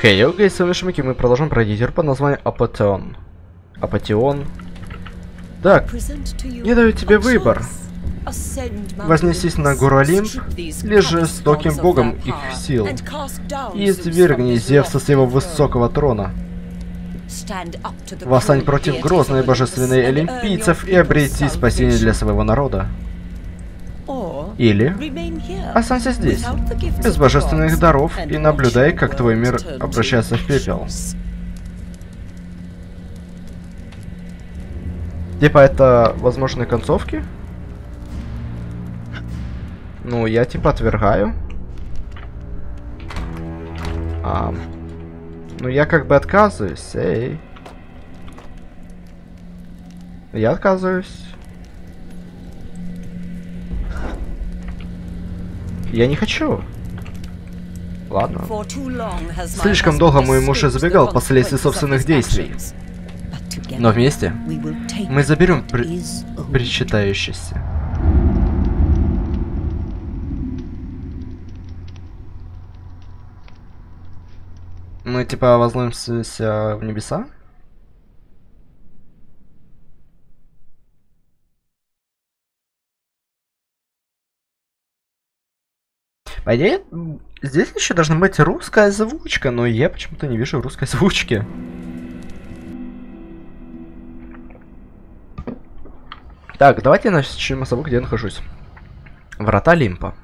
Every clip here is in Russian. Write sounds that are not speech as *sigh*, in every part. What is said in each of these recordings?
Хей, hey, окей, okay, шумики, мы продолжим пройти игру под названием Апатеон. Апатеон. Так, я даю тебе выбор. Вознесись на гору Олимп, или же с токим богом их сил, и извергни Зевса с его высокого трона. Восстань против грозной божественной олимпийцев и обрети спасение для своего народа. Или останься здесь, без божественных даров, и наблюдай, как твой мир обращается в пепел. Типа это возможные концовки? Ну, я типа отвергаю. А, ну, я как бы отказываюсь, эй. Я отказываюсь. Я не хочу. Ладно. Слишком долго мой муж избегал последствий собственных действий. Но вместе мы заберем при... причитающийся. Мы типа возломимся в небеса? По идее, здесь еще должна быть русская озвучка, но я почему-то не вижу русской озвучки. Так, давайте начнем с того, где я нахожусь. Врата Лимпа.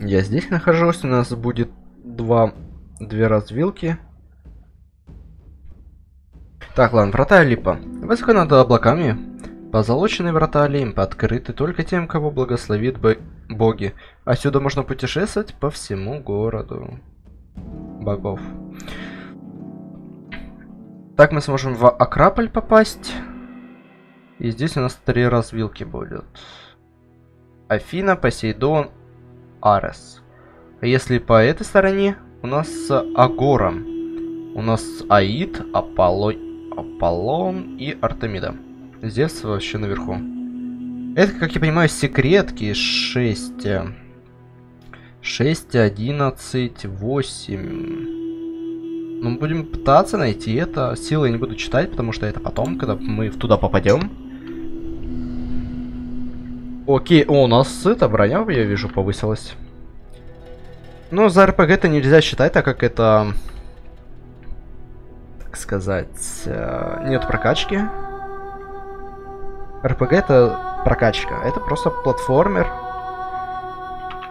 Я здесь нахожусь, у нас будет два, две развилки. Так, ладно, врата Липа. Высоко над облаками Позолоченные врата Олимпа открыты только тем, кого благословит бо боги. Отсюда можно путешествовать по всему городу богов. Так мы сможем в Акраполь попасть. И здесь у нас три развилки будут. Афина, Посейдон, Арес. А если по этой стороне, у нас Агора. У нас Аид, Аполло... Аполлон и Артемида. Здесь вообще наверху. Это, как я понимаю, секретки 6. 6, 11, 8. Ну, будем пытаться найти это. Силы я не буду читать, потому что это потом, когда мы туда попадем. Окей, О, у нас это броня, я вижу, повысилась. Но за РПГ это нельзя считать, так как это... Так сказать... Э, нет прокачки. РПГ это прокачка, это просто платформер.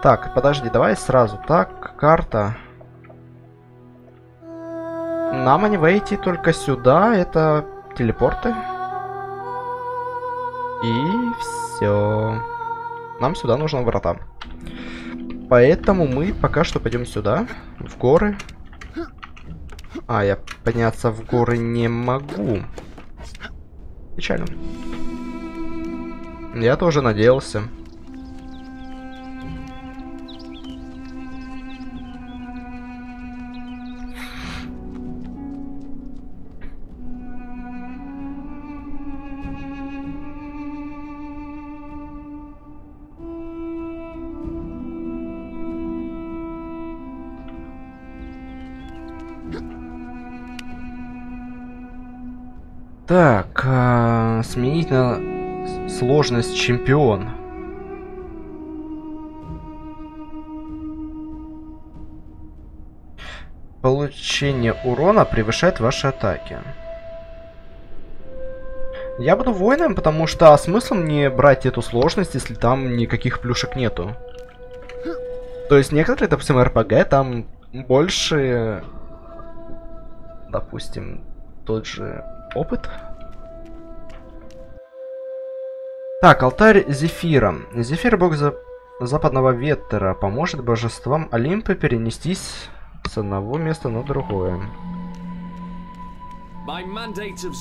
Так, подожди, давай сразу. Так, карта. Нам они войти только сюда, это телепорты. И все. Нам сюда нужно врата. Поэтому мы пока что пойдем сюда, в горы. А, я подняться в горы не могу. Печально. Я тоже надеялся. Так, э, сменить на Сложность чемпион. Получение урона превышает ваши атаки. Я буду воином, потому что а смысл мне брать эту сложность, если там никаких плюшек нету. То есть некоторые, допустим, РПГ, там больше, допустим, тот же опыт Так, алтарь Зефира. Зефир, бог за... западного ветра, поможет божествам Олимпа перенестись с одного места на другое.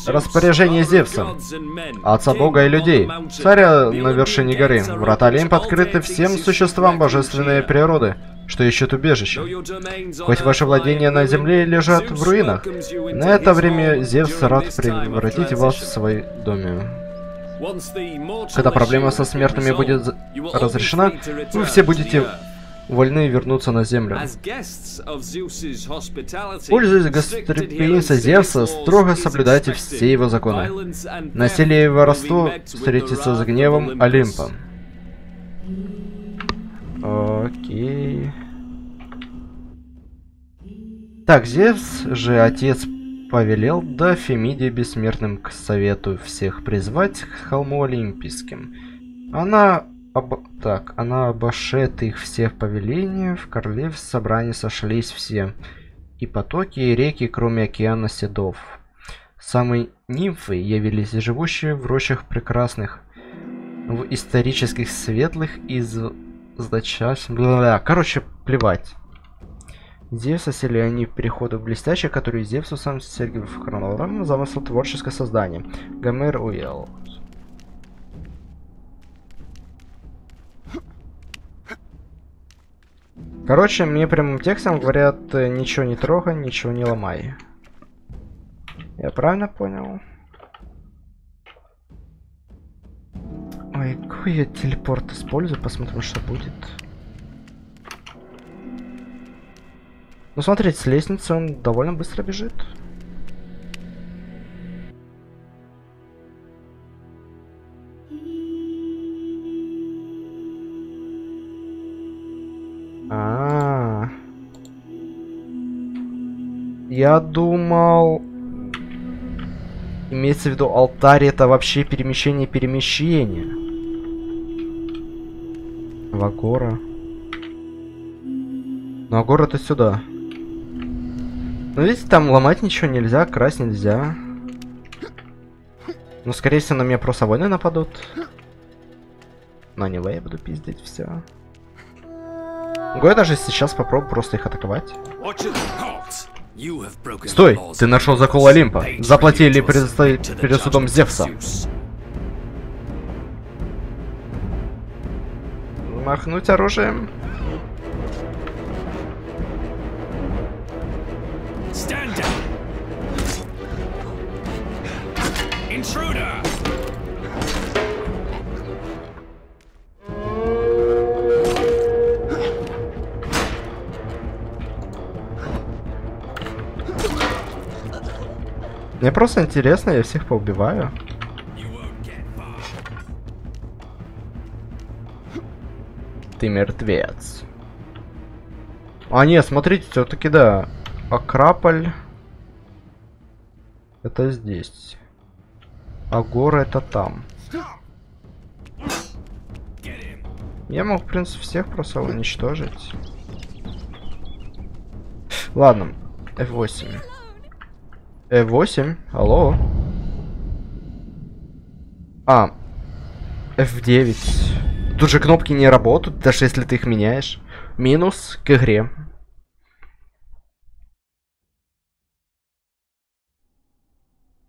Распоряжение Зевса, Отца Бога и людей, царя на вершине горы. Врата Олимпа открыты всем существам божественной природы, что ищут убежище. Хоть ваши владения на земле лежат в руинах, на это время Зевс рад превратить вас в свой доме. Когда проблема со смертными будет разрешена, вы все будете вольны вернуться на землю. Пользуясь гостеприимством Зевса, строго соблюдайте все его законы. Насилие и воровство встретится с гневом Олимпа. Окей. Так, Зевс же отец повелел, да Фемиде бессмертным к совету всех призвать к холму Олимпийским. Она об... Так, она обошет их всех повеления, в королев собрании сошлись все. И потоки, и реки, кроме океана седов. Самые нимфы явились живущие в рощах прекрасных, в исторических светлых из злочас... Короче, плевать. Зевса сели они в переходы блестящие, которые Зевсусом Сергием Хронолом замысел творческое создание. Гомер Уэлл. Короче, мне прямым текстом говорят, э, ничего не трогай, ничего не ломай. Я правильно понял? Ой, какой я телепорт использую, посмотрим, что будет. Ну, смотрите, с лестницы он довольно быстро бежит. А, -а, а Я думал... Имеется в виду алтарь это вообще перемещение перемещения. Вагора. Ну, Агора это сюда. Ну, видите, там ломать ничего нельзя, красть нельзя. Ну, скорее всего, на меня просто войны нападут. Но не я буду пиздить все. Могу я даже сейчас попробую просто их атаковать. Стой! Ты нашел закол Олимпа. Заплатили перед, перед судом Зевса. Махнуть оружием. Мне просто интересно, я всех поубиваю. Ты мертвец. А, нет, смотрите, все-таки да. Акраполь. Это здесь. А горы это там. Я мог, в принципе, всех просто уничтожить. Ладно, F8. F8, алло. А, F9. Тут же кнопки не работают, даже если ты их меняешь. Минус к игре.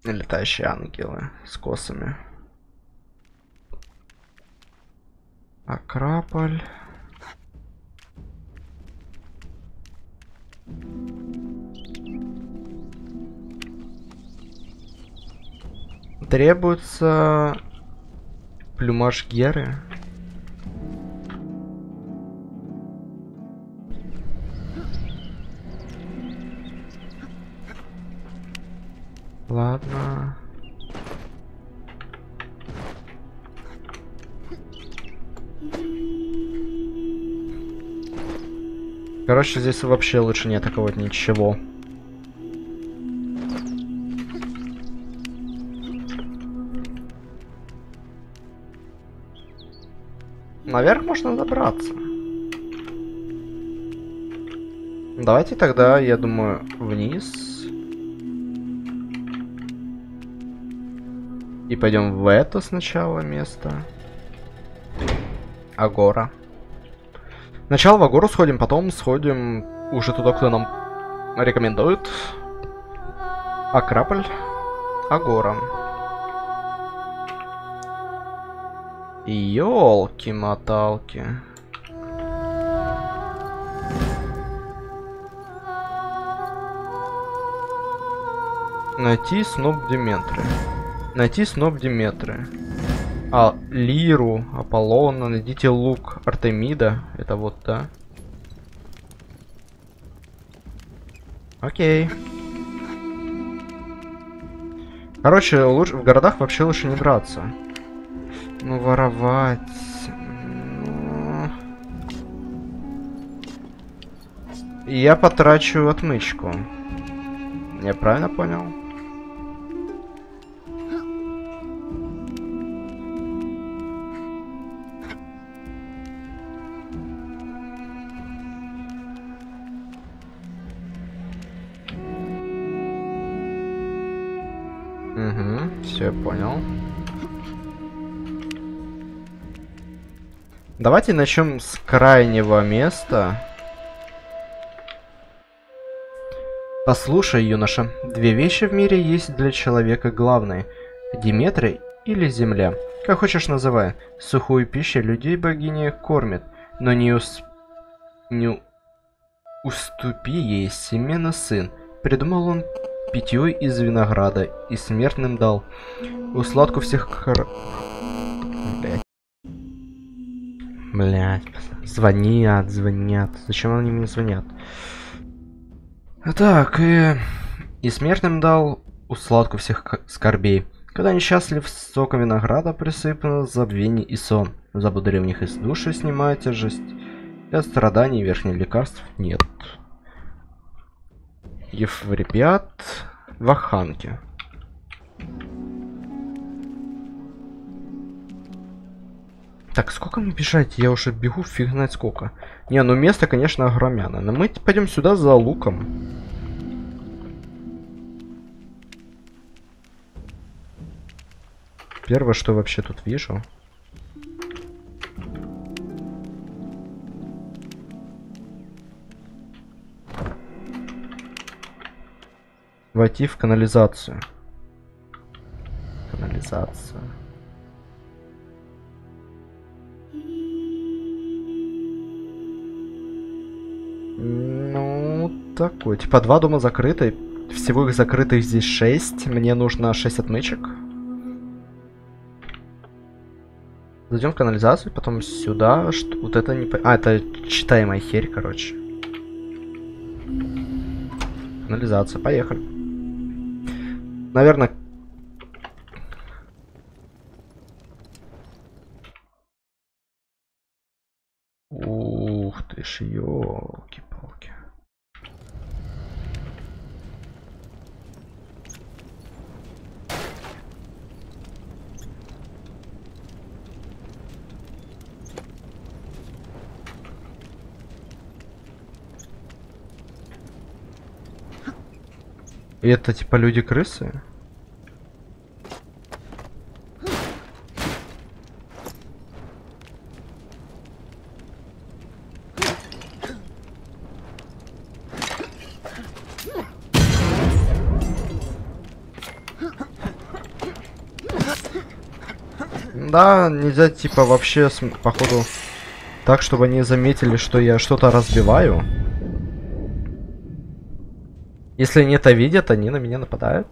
Летающие ангелы с косами. Акраполь. Требуется плюмаж Геры. Ладно. Короче, здесь вообще лучше не атаковать ничего. Наверх можно добраться. Давайте тогда, я думаю, вниз. Пойдем в это сначала место. Агора. Сначала в Агору сходим, потом сходим уже туда, куда нам рекомендуют. Акраполь. Агора. Ёлки-моталки. Найти сноп Диметры. Найти сноб Диметры. А, Лиру, Аполлона, найдите лук Артемида. Это вот, да? Окей. Короче, лучше в городах вообще лучше не драться. Ну, воровать. Ну. Я потрачу отмычку. Я правильно понял? Давайте начнем с крайнего места. Послушай, юноша, две вещи в мире есть для человека главные. Диметры или земля. Как хочешь называй. Сухую пищу людей богиня кормит, но не, ус... не уступи ей семена сын. Придумал он питье из винограда и смертным дал. Усладку всех кор... Блять. Звонят, звонят. Зачем они мне звонят? Так, и... И смертным дал усладку всех скорбей. Когда несчастлив, соком винограда присыпано забвение и сон. Забу древних из души снимает тяжесть. И от страданий верхних лекарств нет. Еврипиат в Аханке. Так, сколько мне бежать? Я уже бегу, фиг знает сколько. Не, ну место, конечно, огромяное. Но мы пойдем сюда за луком. Первое, что вообще тут вижу. Войти в канализацию. Канализация. Ну, такой. Типа два дома закрыты. Всего их закрытых здесь 6. Мне нужно 6 отмычек. Зайдем в канализацию, потом сюда. Что, вот это не... А, это читаемая херь, короче. Канализация, поехали. Наверное... Ух ты ж, ёлки-палки. И это типа люди-крысы? Да, нельзя типа вообще, походу, так, чтобы они заметили, что я что-то разбиваю. Если они это видят, они на меня нападают.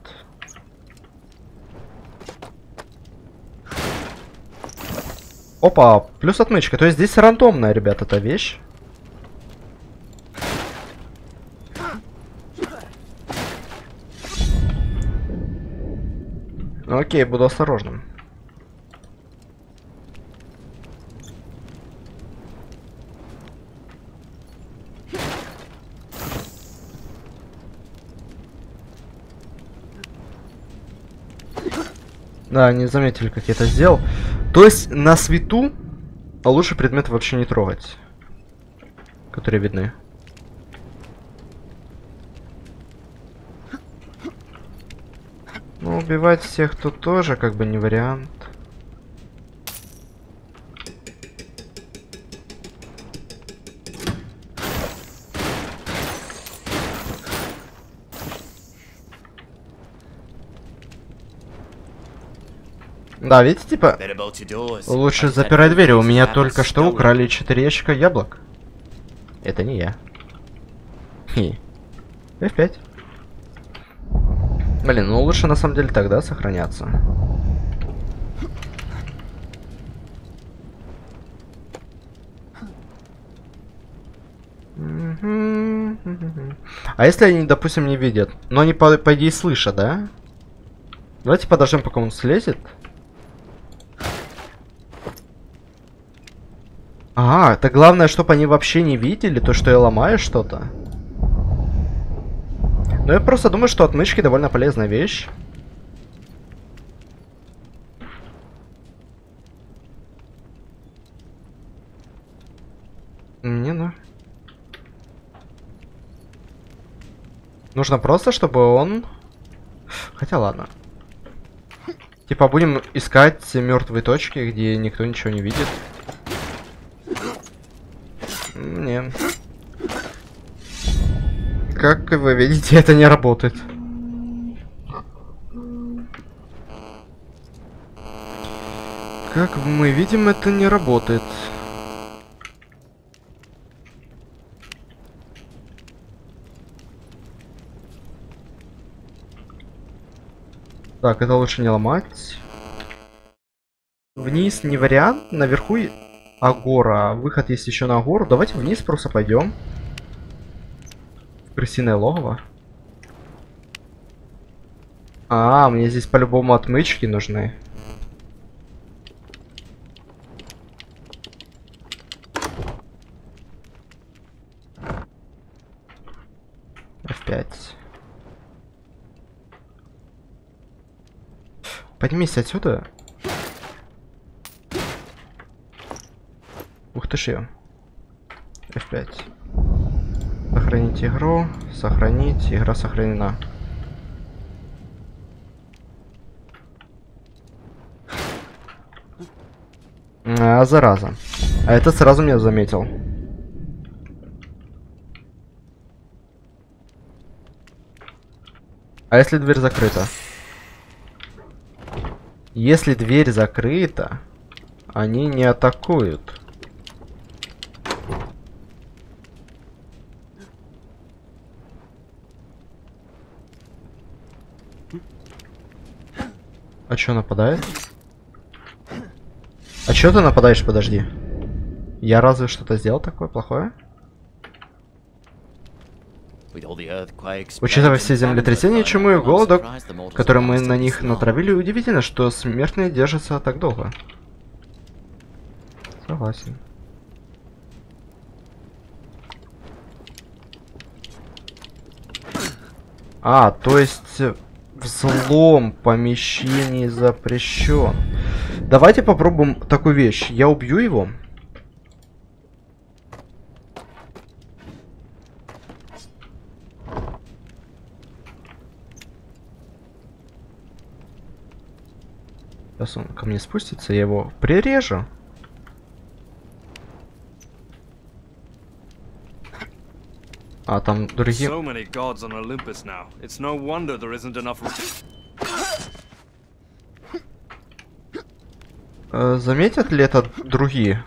Опа, плюс отмычка. То есть здесь рандомная, ребят, эта вещь. Окей, буду осторожным. Да, не заметили, как я это сделал. То есть на свету лучше предметы вообще не трогать. Которые видны. Ну, убивать всех тут тоже как бы не вариант. Да, видите, типа, лучше запирай двери. У меня только что украли 4 ящика яблок. Это не я. Хи. F5. Блин, ну лучше на самом деле тогда сохраняться. А если они, допустим, не видят? Но они, по, по идее, слышат, да? Давайте подождем, пока он слезет. А, это главное, чтобы они вообще не видели то, что я ломаю что-то. Ну, я просто думаю, что отмычки довольно полезная вещь. Не, ну. Нужно просто, чтобы он... Хотя ладно. Типа будем искать мертвые точки, где никто ничего не видит. Как вы видите, это не работает. Как мы видим, это не работает. Так, это лучше не ломать. Вниз не вариант, наверху Агора. Выход есть еще на гору. Давайте вниз просто пойдем. Крысиное логово. А, мне здесь по-любому отмычки нужны. F5. Поднимись отсюда. Ух ты ж F5. Сохранить игру. Сохранить. Игра сохранена. А, зараза. А это сразу меня заметил. А если дверь закрыта? Если дверь закрыта, они не атакуют. Чё нападает? А чё ты нападаешь, подожди? Я разве что-то сделал такое плохое? Учитывая все землетрясения, чумы и голода, которые мы на них натравили, удивительно, что смертные держатся так долго. Согласен. А, то есть взлом помещений запрещен. Давайте попробуем такую вещь. Я убью его. Сейчас он ко мне спустится, я его прирежу. А там другие... So many gods on Olympus now. It's no wonder there isn't enough... Э, заметят ли это другие?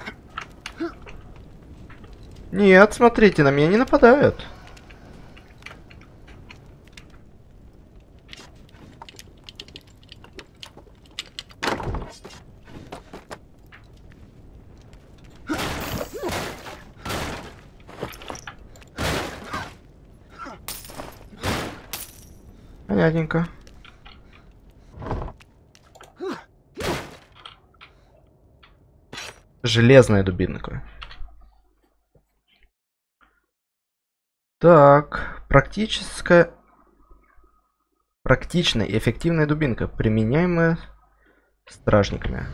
Нет, смотрите, на меня не нападают. Понятненько. Железная дубинка. Так, практическая... Практичная и эффективная дубинка, применяемая стражниками.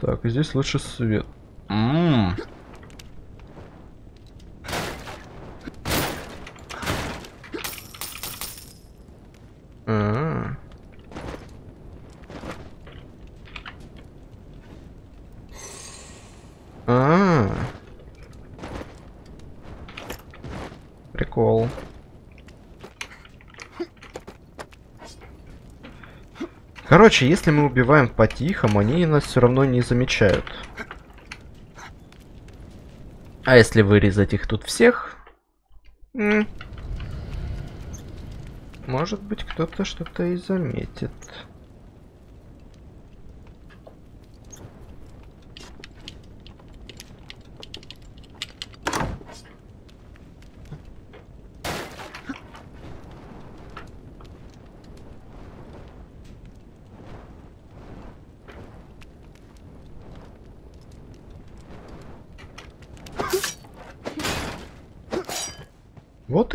Так, здесь лучше свет. Ммм. Короче, если мы убиваем по-тихому, они нас все равно не замечают. А если вырезать их тут всех... Может быть, кто-то что-то и заметит.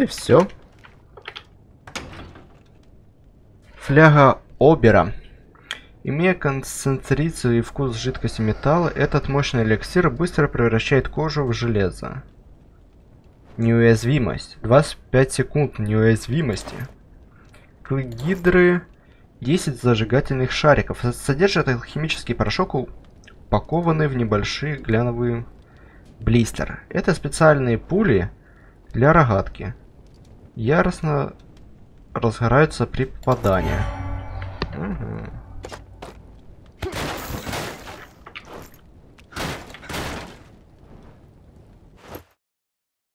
Все. Фляга Обера. Имея концентрацию и вкус жидкости металла, этот мощный эликсир быстро превращает кожу в железо. Неуязвимость. 25 секунд неуязвимости. Гидры 10 зажигательных шариков. Содержит алхимический порошок, упакованный в небольшие гляновые блистеры. Это специальные пули для рогатки. Яростно разгораются при попадании.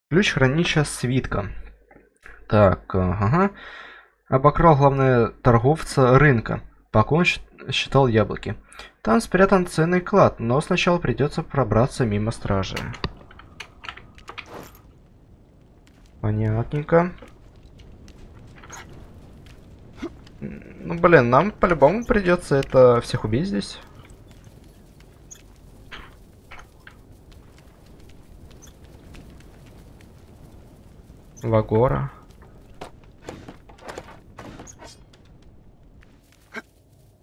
Ключ хранича свитка. Так, ага. Обокрал главное торговца рынка. Пока он считал яблоки. Там спрятан ценный клад, но сначала придется пробраться мимо стражи. Понятненько. Ну, блин, нам по-любому придется это всех убить здесь. Вагора.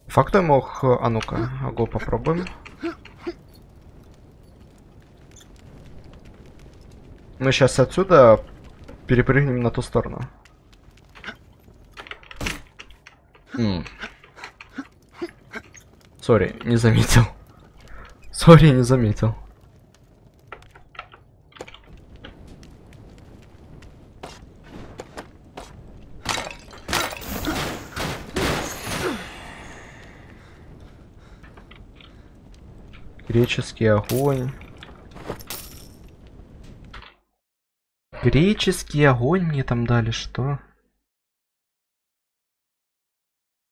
Факто мог... А ну-ка, Аго попробуем. Мы сейчас отсюда перепрыгнем на ту сторону. Sorry, не заметил. Sorry, не заметил. Греческий огонь. Греческий огонь мне там дали, что?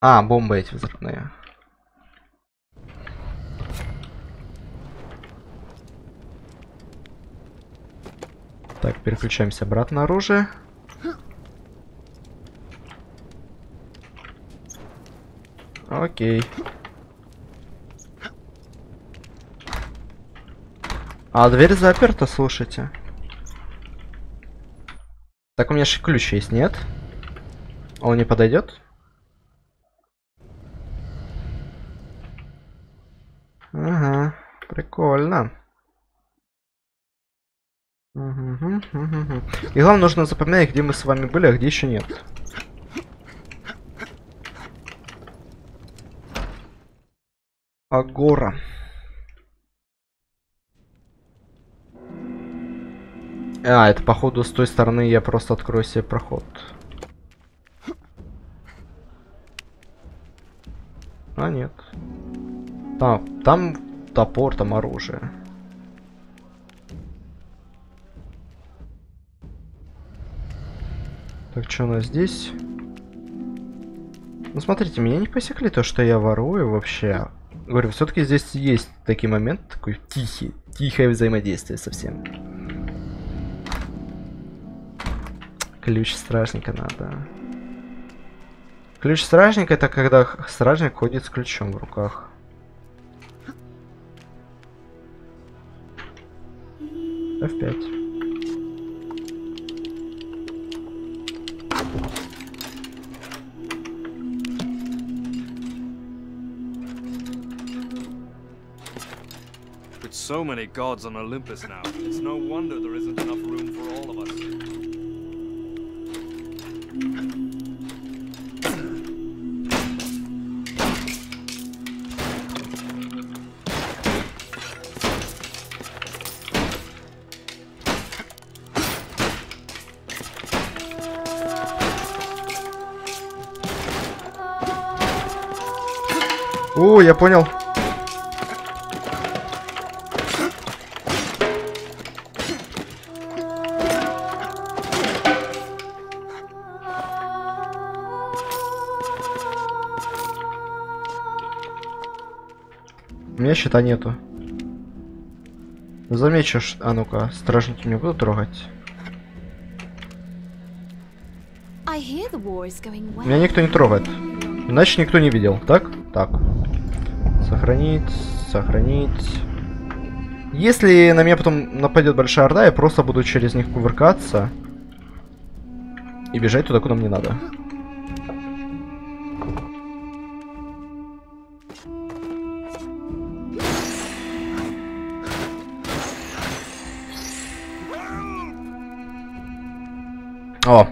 А, бомбы эти взрывные. Так, переключаемся обратно на оружие. Окей. А дверь заперта, слушайте. Так, у меня же ключ есть, нет? Он не подойдет? Ага, прикольно. И главное, нужно запоминать, где мы с вами были, а где еще нет. Агора. А, это походу с той стороны я просто открою себе проход. А, нет. Там, там топор, там оружие. Так, что у нас здесь? Ну, смотрите, меня не посекли то, что я ворую вообще. Говорю, все-таки здесь есть такие моменты, такой тихий, тихое взаимодействие совсем. Ключ стражника надо. Ключ стражника это когда стражник ходит с ключом в руках. F5. With so many gods on Olympus now, it's no wonder there isn't enough room for all of us. Я понял. У меня щита нету. Замечу, а ну-ка, стражники не будут трогать. Меня никто не трогает. Иначе никто не видел, так? Сохранить, сохранить. Если на меня потом нападет большая орда, я просто буду через них кувыркаться. И бежать туда, куда мне надо. О.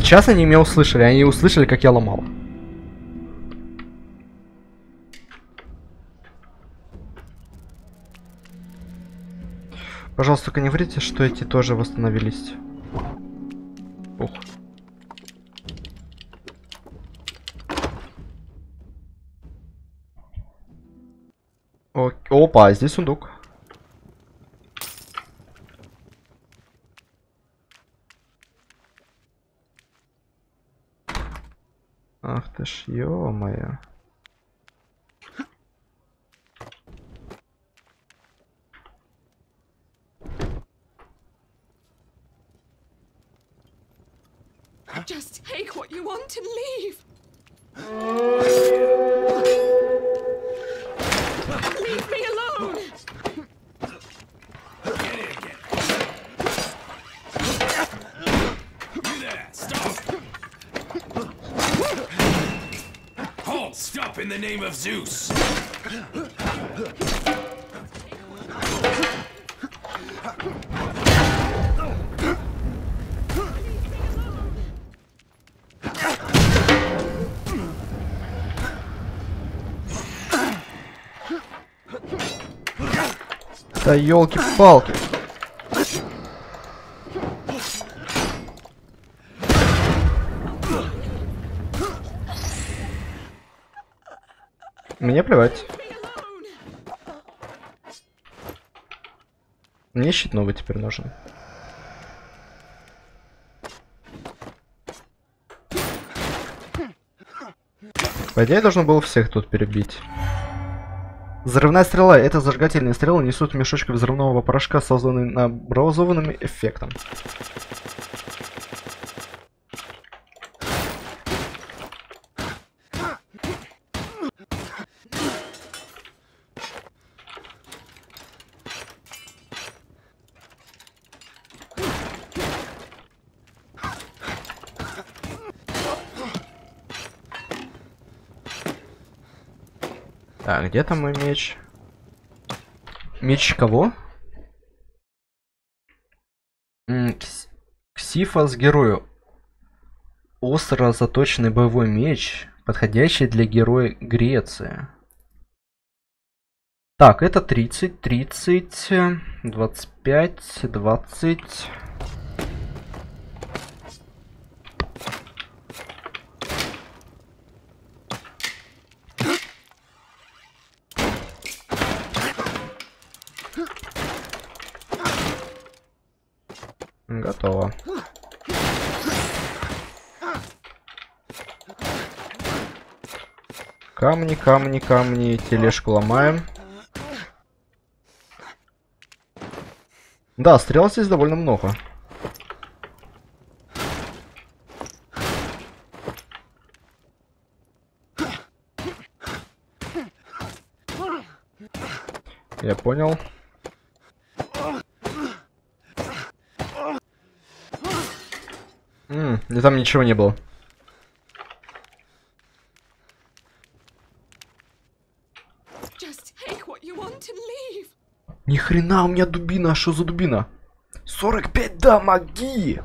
Сейчас они меня услышали. Они услышали, как я ломал. Пожалуйста, только не врите, что эти тоже восстановились. Ух. Опа, здесь сундук. Ах ты ж, ё-моё. Да елки-палки. Мне плевать. Мне щит новый теперь нужен. По идее, должен был всех тут перебить. Взрывная стрела. Это зажигательные стрелы несут мешочки взрывного порошка, созданный образованным эффектом. Где там мой меч? Меч кого? Ксифос герою. Остро заточенный боевой меч, подходящий для героя Греции. Так, это 30, 30, э, 25, 20. Камни, камни, камни. Тележку ломаем. Да, стрел здесь довольно много. Я понял. М, да там ничего не было. Хрена, у меня дубина, что за дубина? 45 дамаги!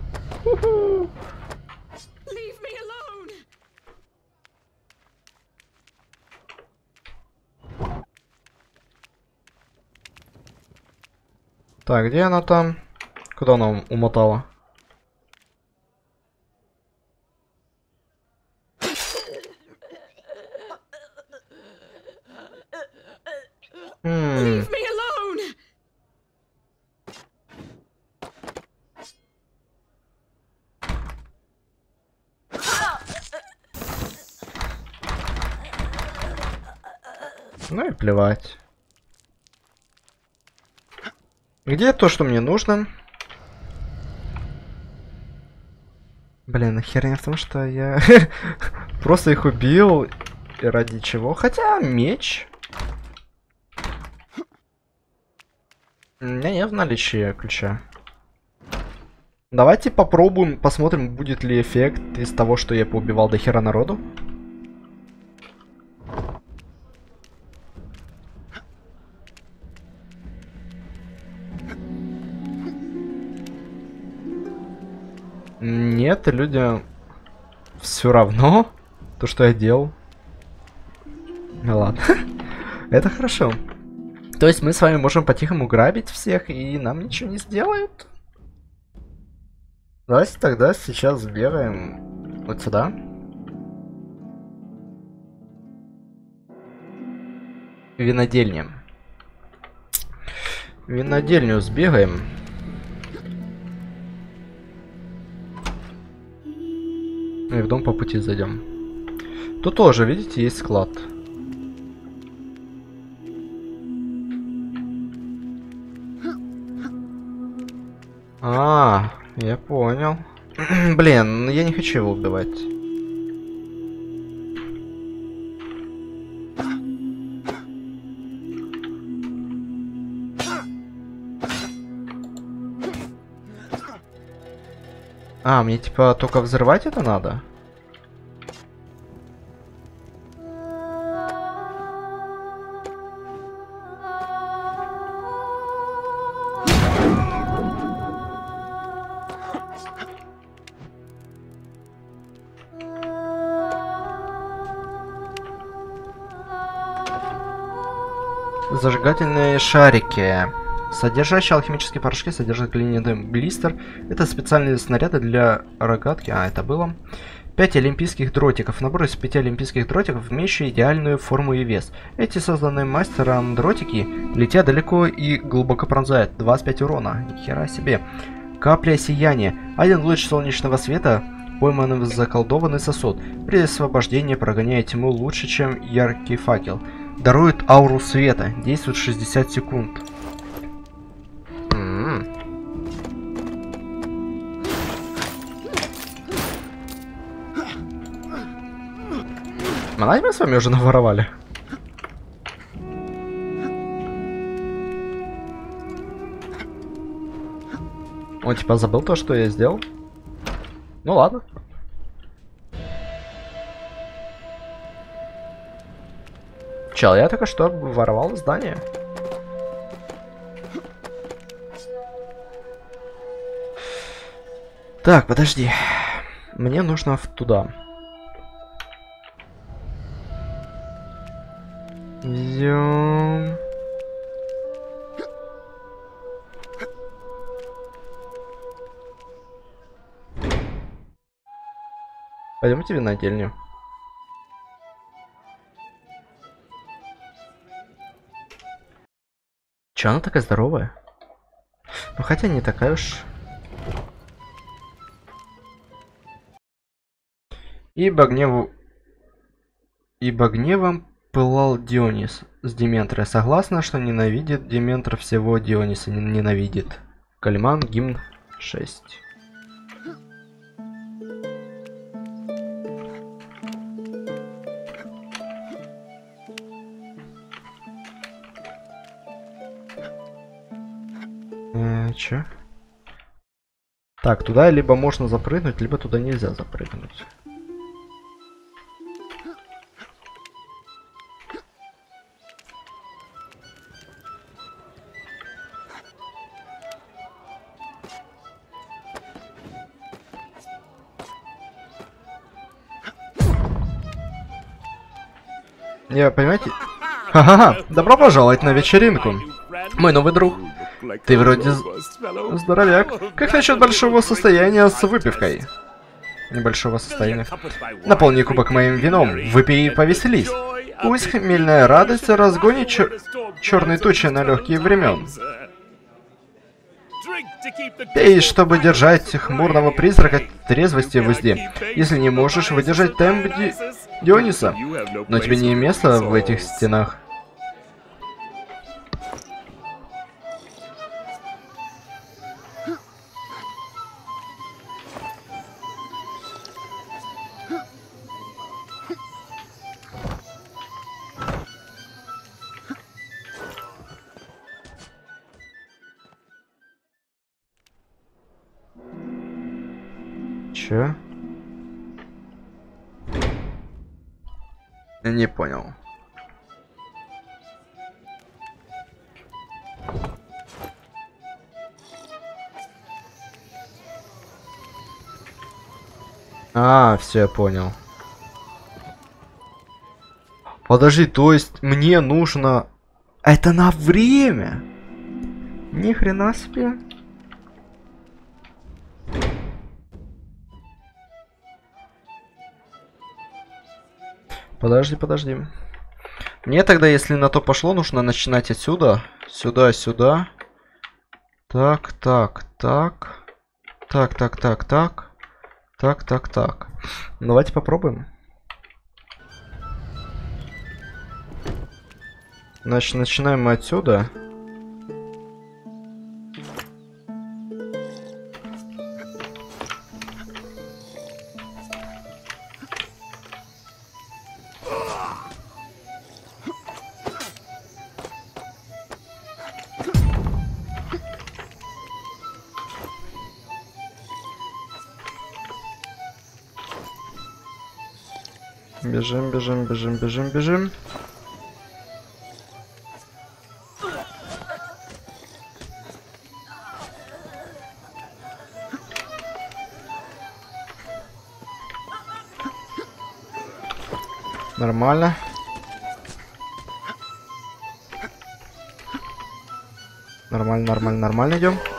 Так, где она там? Куда она умотала? М, Leave me alone. Ну и плевать. Где то, что мне нужно? Блин, херня в том, что я *laughs* просто их убил. И ради чего? Хотя меч. У меня нет в наличии ключа. Давайте попробуем, посмотрим, будет ли эффект из того, что я поубивал до хера народу. Нет, людям все равно то, что я делал. Ну ладно. *laughs* Это хорошо. То есть мы с вами можем по-тихому грабить всех, и нам ничего не сделают? Давайте тогда сейчас сбегаем вот сюда. Винодельня. Винодельню сбегаем. И в дом по пути зайдем. Тут тоже, видите, есть склад. А, я понял. *clears throat* Блин, я не хочу его убивать. А, мне типа только взрывать это надо? Зажигательные шарики. Содержащие алхимические порошки содержат глиняный блистер. Это специальные снаряды для рогатки. А, это было. 5 олимпийских дротиков. Набор из 5 олимпийских дротиков, имеющий идеальную форму и вес. Эти созданные мастером дротики летят далеко и глубоко пронзают. 25 урона. Хера себе. Капля сияния. Один луч солнечного света пойманный в заколдованный сосуд. При освобождении прогоняет тьму лучше, чем яркий факел. Дарует ауру света. Действует 60 секунд. Она мы с вами уже наворовали. Он типа забыл то, что я сделал? Ну ладно. Чел, я только что воровал здание. Так, подожди. Мне нужно туда. Пойдемте в винодельню. Че она такая здоровая? Ну хотя не такая уж. Ибо гневу... Ибо гневом пылал Дионис с Дементрой. Согласна, что ненавидит Дементра всего Диониса не ненавидит. Калиман, гимн 6. Чё? Так, туда либо можно запрыгнуть, либо туда нельзя запрыгнуть. Я, понимаете? Ха-ха-ха, добро пожаловать на вечеринку. Мой новый друг. Ты вроде здоровяк. Как насчет большого состояния с выпивкой? Небольшого состояния. Наполни кубок моим вином, выпей и повеселись. Пусть хмельная радость разгонит чер- черные тучи на легкие времен. Пей, чтобы держать хмурного призрака трезвости в узде. Если не можешь выдержать темп Ди- Диониса, но тебе не место в этих стенах. Че? Не понял. А, все, я понял. Подожди, то есть мне нужно... Это на время? Ни хрена себе. Подожди, подожди. Мне тогда, если на то пошло, нужно начинать отсюда. Сюда, сюда. Так, так, так. Так, так, так, так. Так, так, так. Давайте попробуем. Значит, начинаем мы отсюда. Бежим, бежим, бежим, бежим, бежим. Нормально. Нормально, нормально, нормально идем.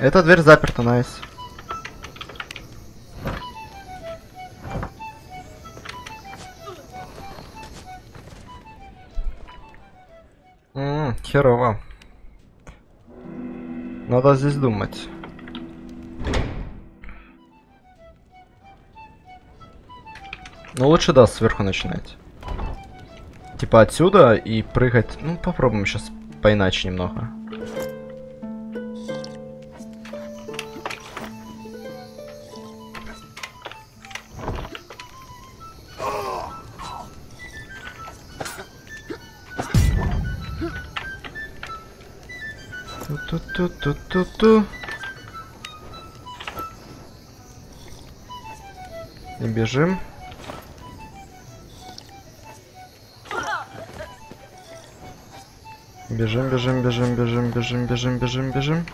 Эта дверь заперта, найс. Ммм, херово. Надо здесь думать. Ну лучше да, сверху начинать. Типа отсюда и прыгать. Ну попробуем сейчас поиначе немного. Ту-ту-ту-ту-ту. И бежим. Бежим, бежим, бежим, бежим, бежим, бежим, бежим, бежим.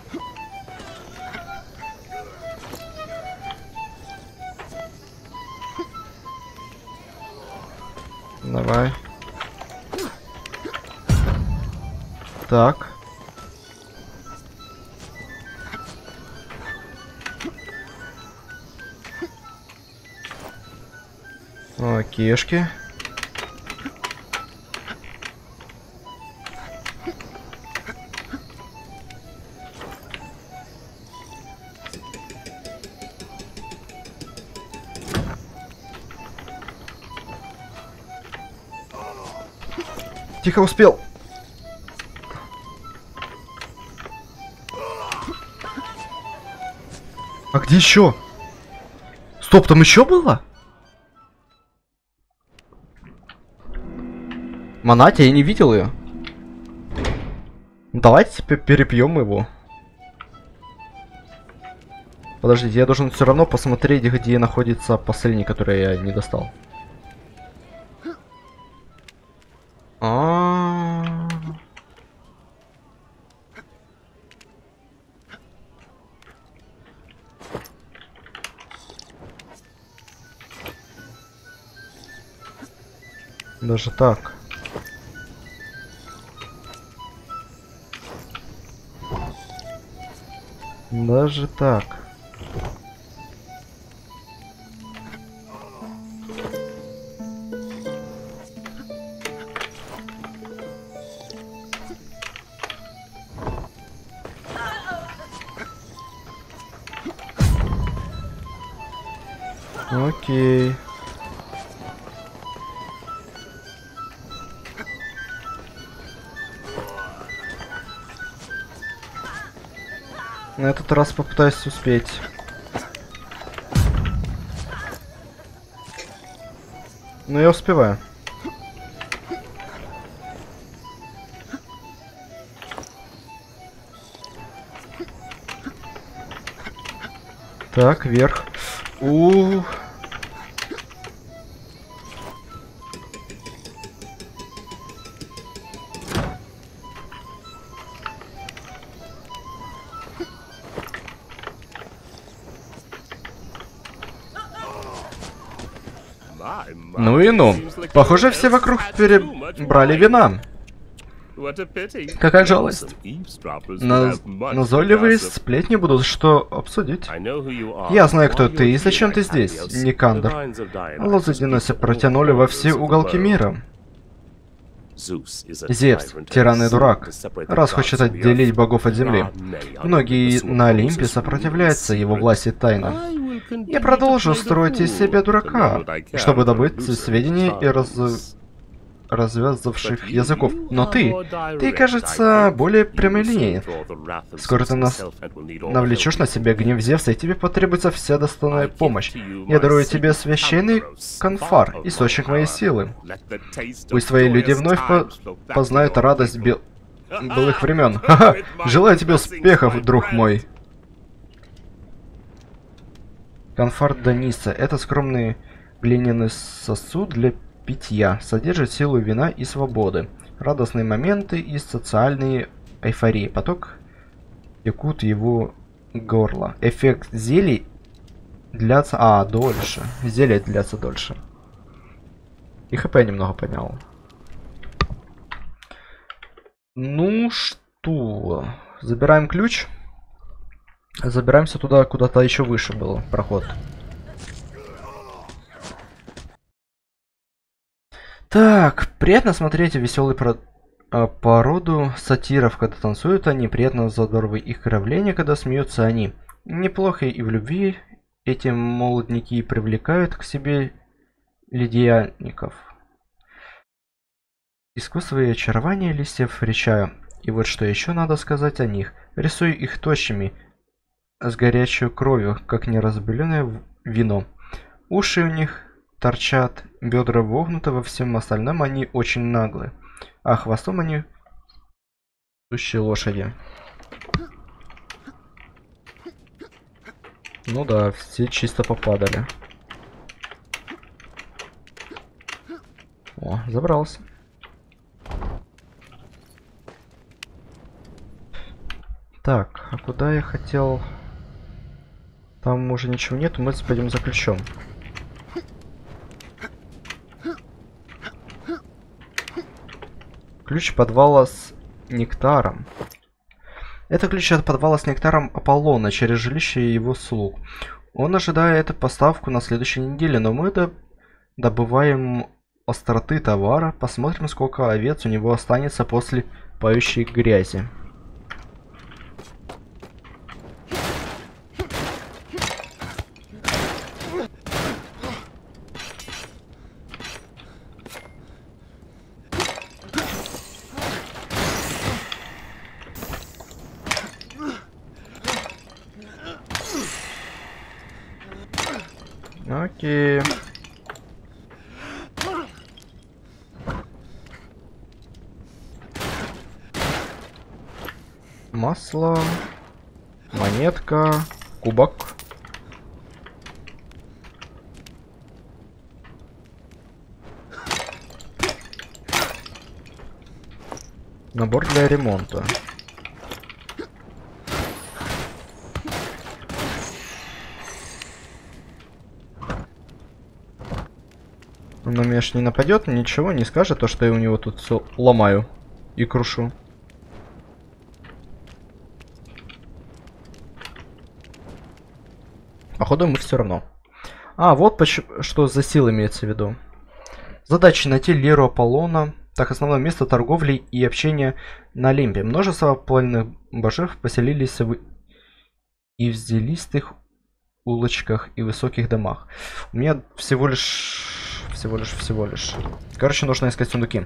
Давай. Так. Кешки. Тихо успел. А где еще? Стоп, там еще было? Монати, я не видел ее. Давайте теперь перепьем его. Подождите, я должен все равно посмотреть, где находится последний, который я не достал. А. Даже так. Даже так. этот раз попытаюсь успеть. Но я успеваю. Так, вверх. У, -у. Похоже, все вокруг перебрали вина. Какая жалость. Наз... Назойливые сплетни будут что обсудить. Я знаю, кто ты и зачем ты здесь, Никандр. Лозы Диноса протянули во все уголки мира. Зевс, тиран и дурак, раз хочет отделить богов от земли. Многие на Олимпе сопротивляются его власти тайно. Я продолжу строить из себя дурака, чтобы добыть сведения и раз развязавших языков. Но ты, ты, кажется, более прямолинейен. Скоро ты нас навлечешь на себя гнев Зевса, и тебе потребуется вся достойная помощь. Я дарую тебе священный конфар, источник моей силы. Пусть твои люди вновь по познают радость бел... *laughs* былых времен. Ха-ха! *laughs* Желаю тебе успехов, друг мой. Конфар Даниса. Это скромный глиняный сосуд для питья, содержит силу вина и свободы, радостные моменты и социальные эйфории. Поток текут его горло. Эффект зелий длятся... А, дольше. Зелье длятся дольше. И хп немного поднял. Ну что, забираем ключ. Забираемся туда, куда-то еще выше был проход. Так, приятно смотреть веселый про... А, породу сатиров, когда танцуют они, приятно задорвы их кровления, когда смеются они. Неплохо и в любви эти молодники привлекают к себе лидиаников. Искусство и очарование листьев речаю. И вот что еще надо сказать о них. Рисую их тощими, с горячей кровью, как неразбеленное вино. Уши у них торчат, бедра вогнуты, во всем остальном они очень наглые, а хвостом они сущие лошади. Ну да, все чисто попадали. О, забрался. Так, а куда я хотел... Там уже ничего нету, мы пойдем за ключом. Ключ подвала с нектаром. Это ключ от подвала с нектаром Аполлона через жилище его слуг. Он ожидает поставку на следующей неделе, но мы до... добываем остроты товара. Посмотрим, сколько овец у него останется после поющей грязи. Окей. Масло. Монетка. Кубок. Набор для ремонта. Ж не нападет, ничего не скажет, то что я у него тут все ломаю и крушу. Походу мы все равно. А, вот что за сила имеется в виду. Задача найти Леру Аполлона, так основное место торговли и общения на Олимпе. Множество планных божеств поселились в и в зелистых улочках и высоких домах. У меня всего лишь всего лишь, всего лишь. Короче, нужно искать сундуки.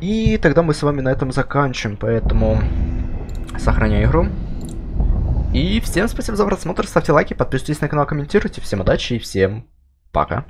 И тогда мы с вами на этом заканчиваем, поэтому сохраняю игру. И всем спасибо за просмотр, ставьте лайки, подписывайтесь на канал, комментируйте. Всем удачи и всем пока.